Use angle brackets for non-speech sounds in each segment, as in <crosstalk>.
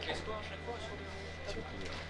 avec l'espoir chaque fois sur le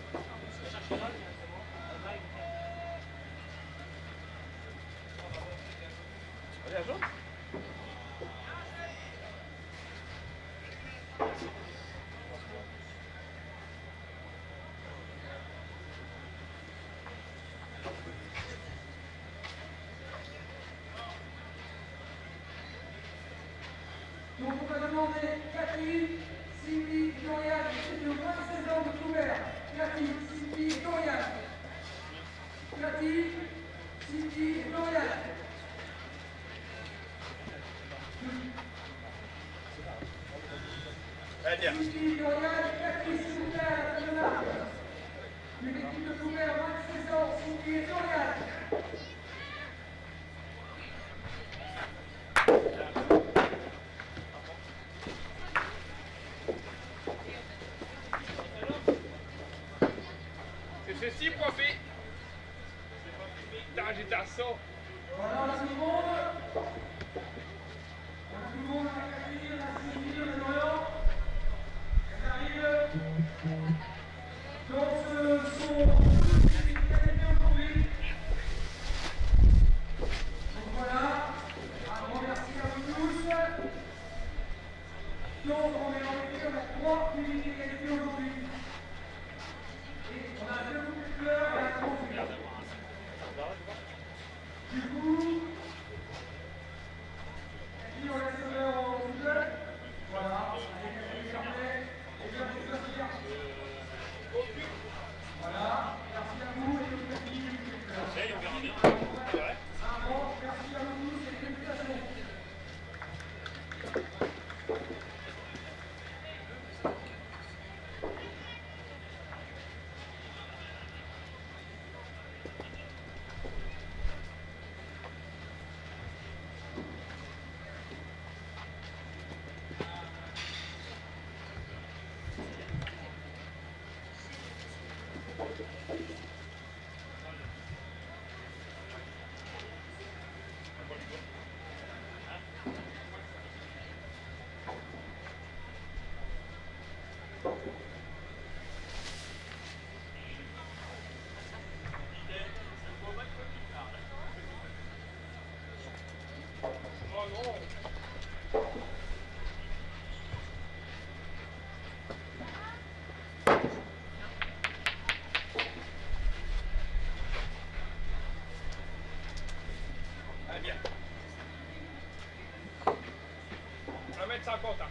Não vou pegar não. Zachota.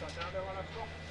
Tatiana, vai lá,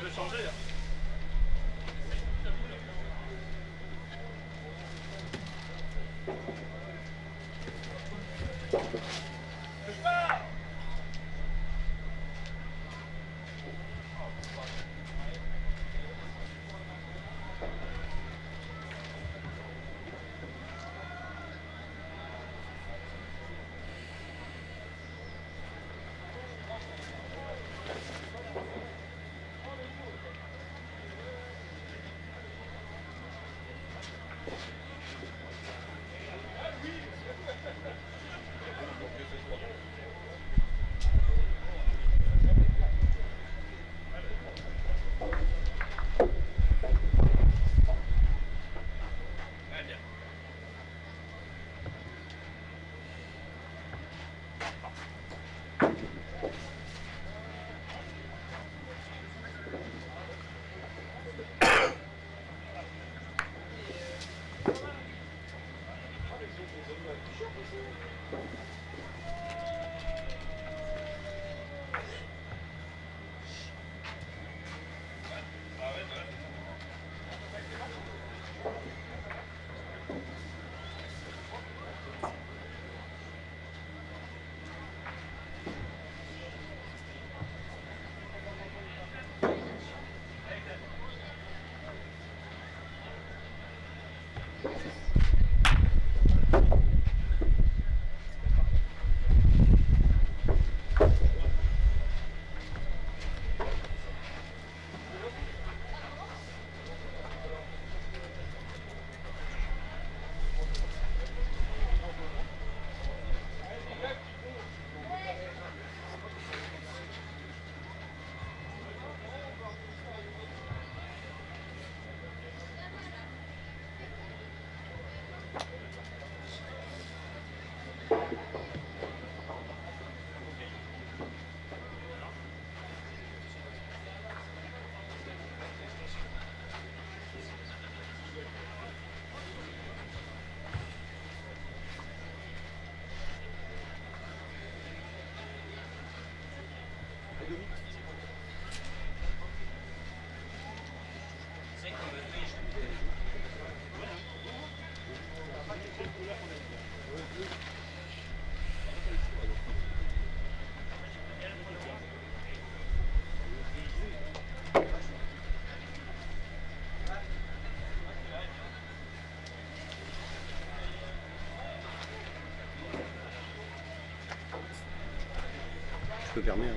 Je vais changer. là. Peu fermé. hein.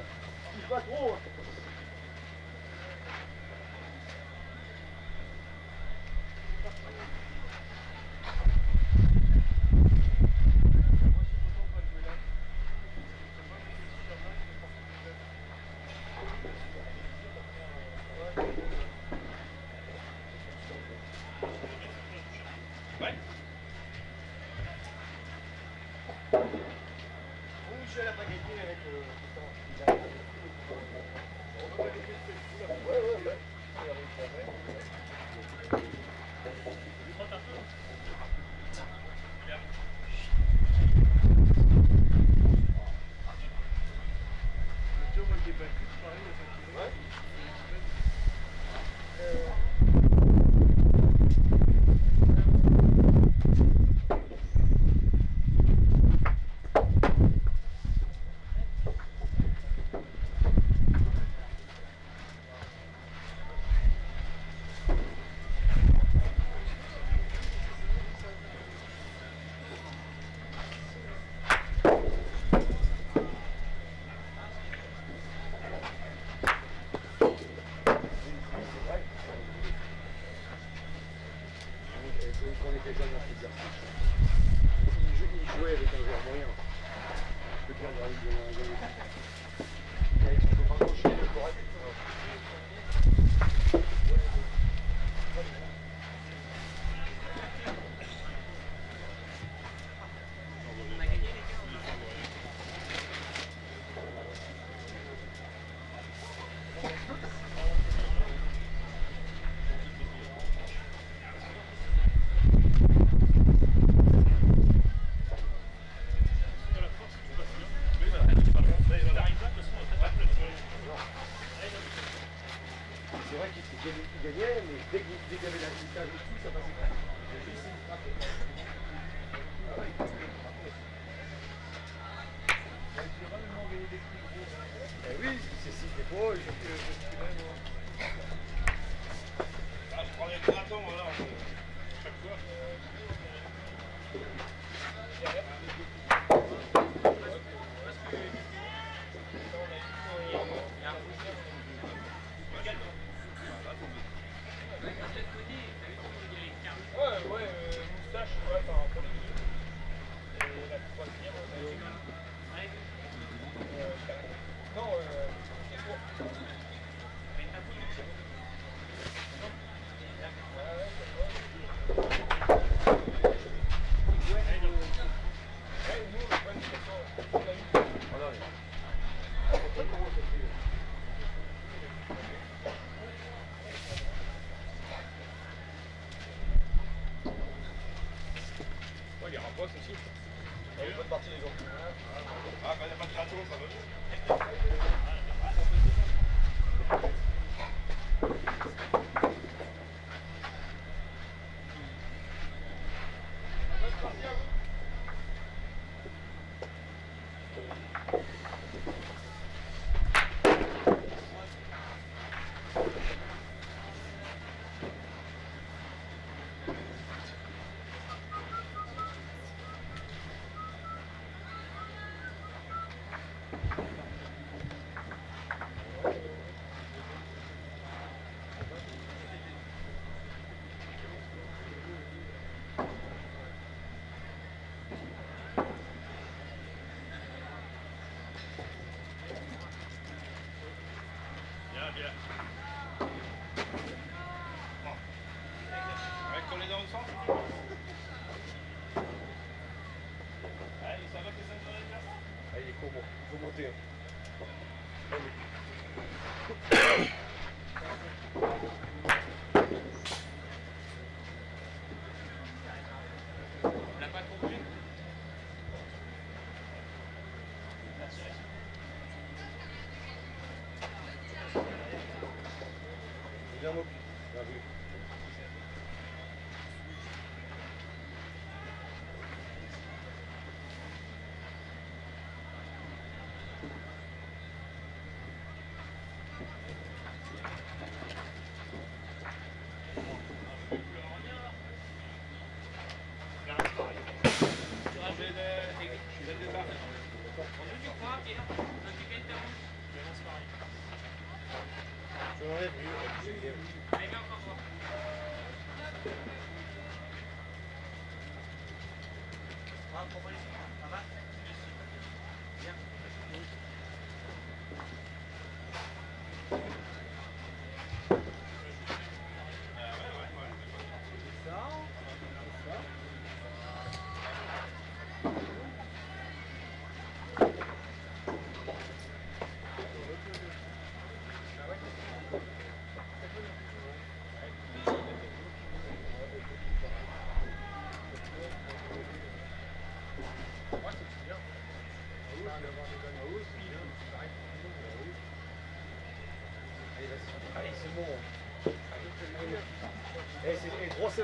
Ишь, как волосы. Yeah. Temos. C'est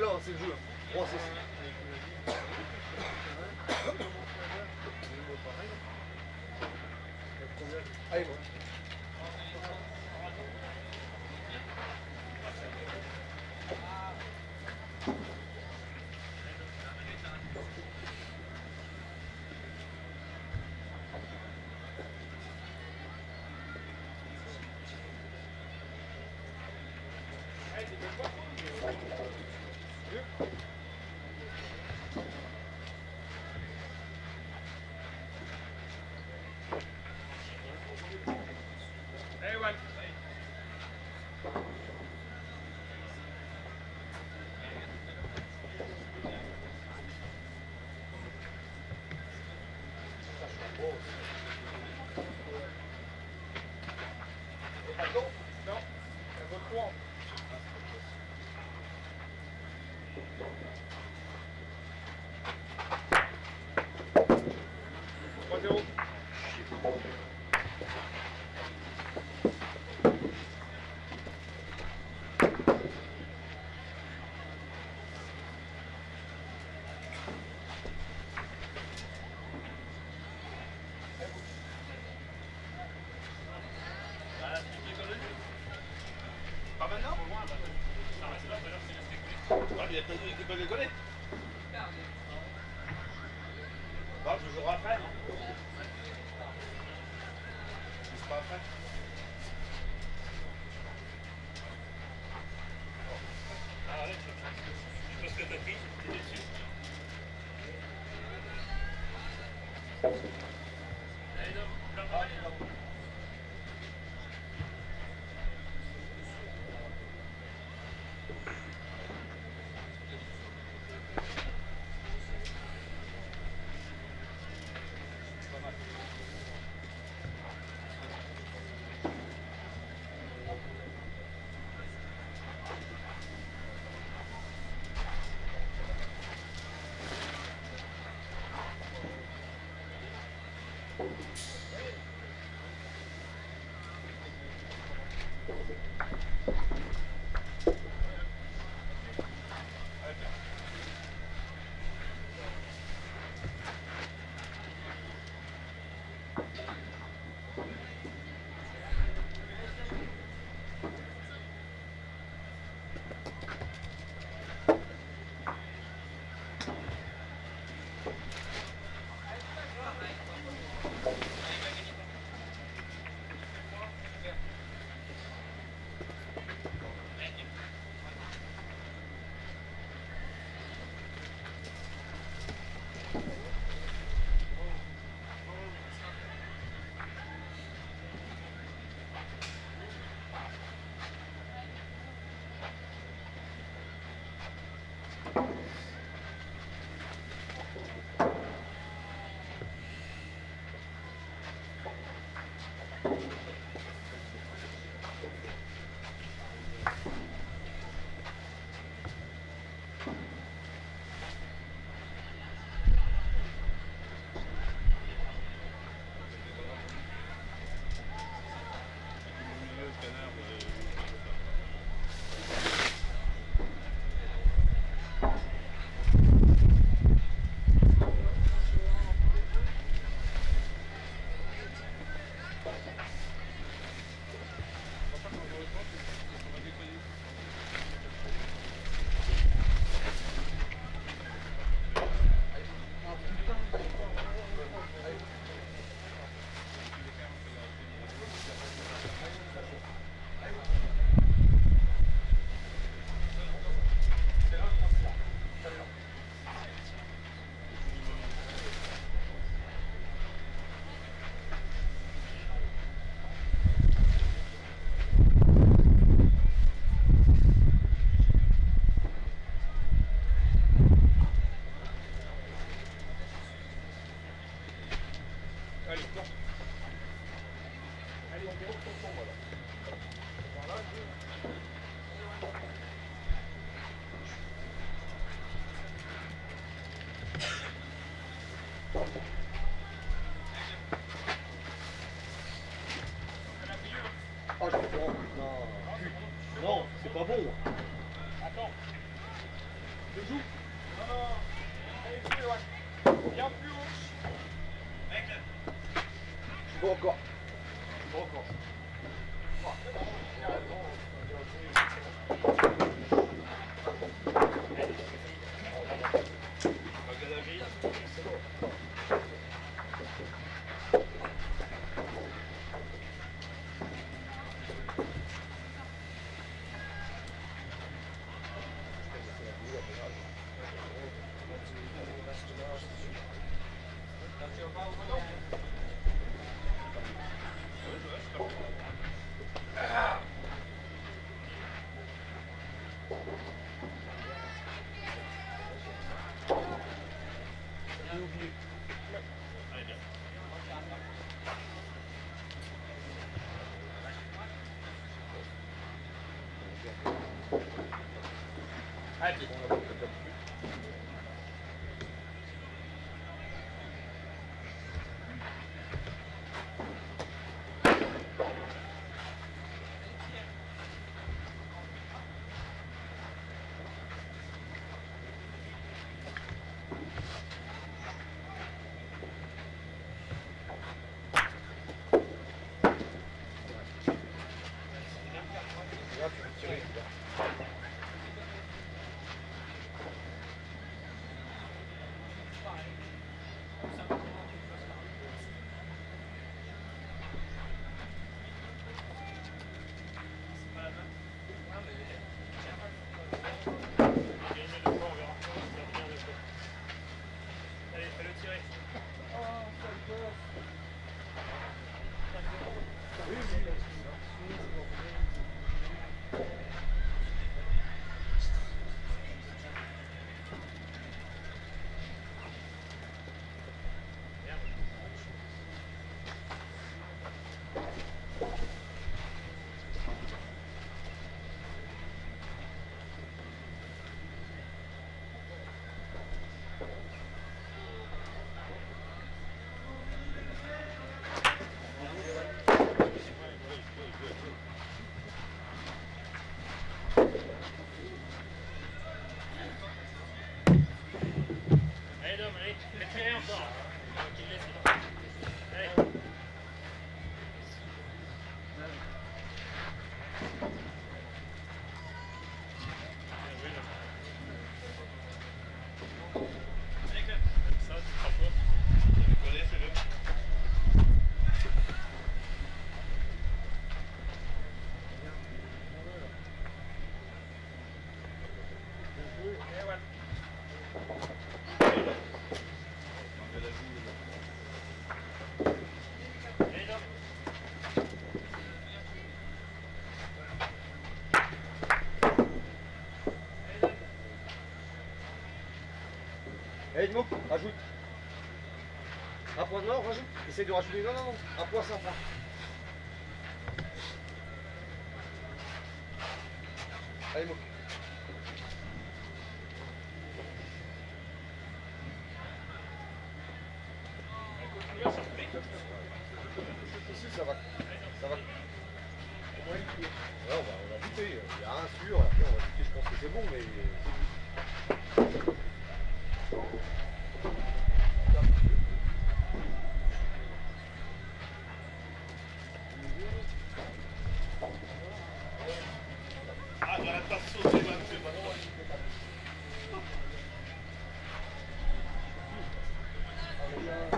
là, c'est le jeu. Droit, c'est <coughs> Allez, bon. Non, Mais il a pas dit qu'il peut décoller. Non, toujours après. C'est pas après. Ah, c'est bon, on a pas de top. Rajoute. Un point, non, rajoute. Essaye de rajouter. Non, non, non. Un point, c'est un point. Allez, moi. Agora tá sujo lá no seu bagulho. <laughs>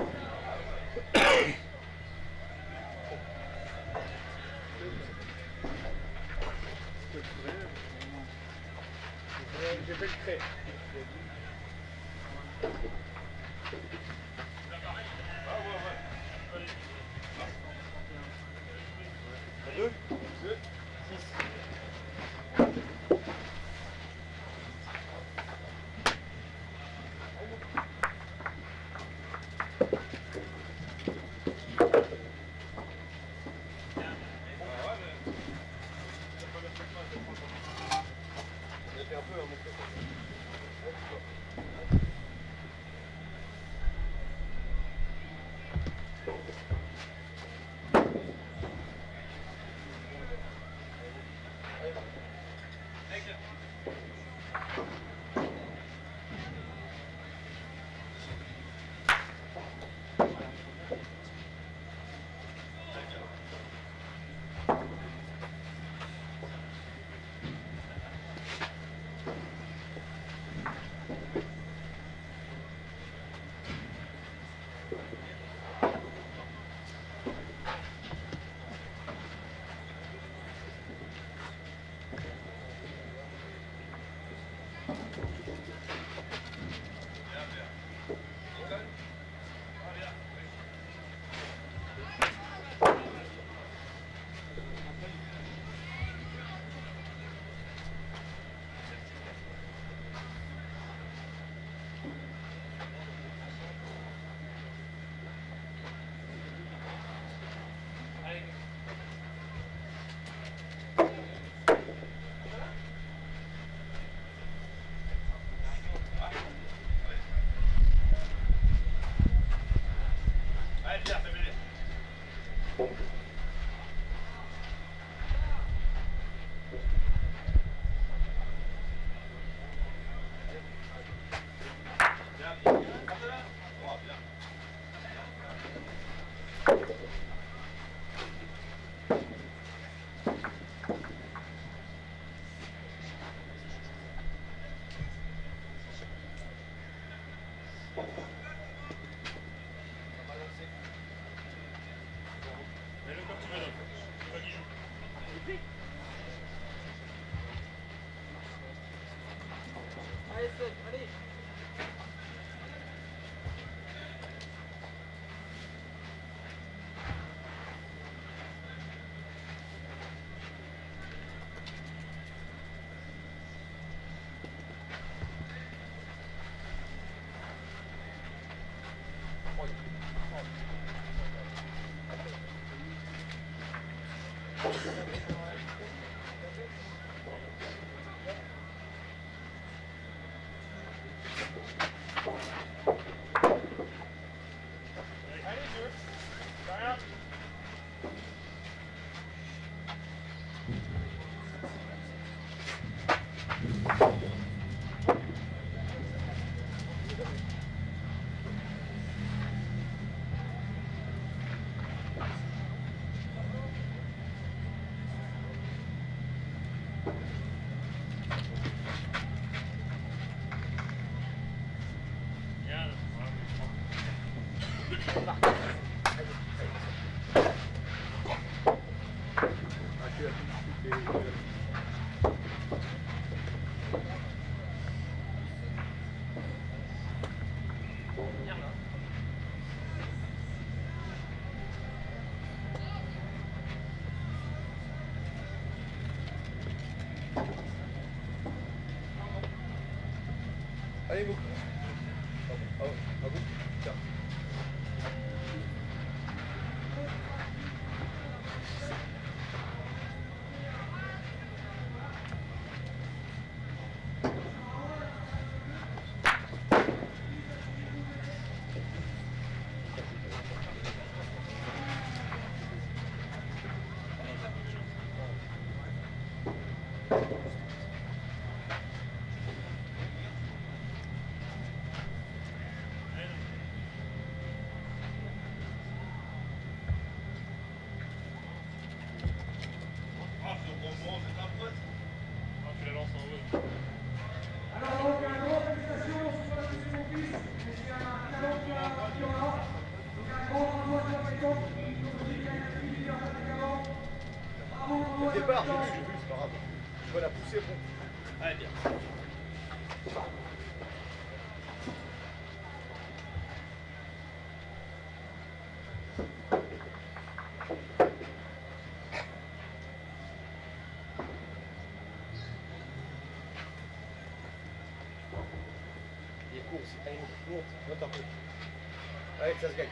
ça se gagne.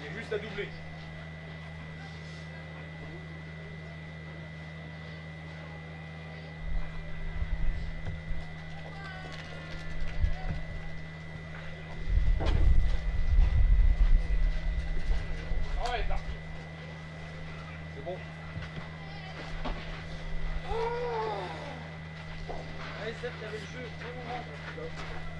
Il est juste à doubler. Ah Allez, ah, Seb, t'avais le jeu.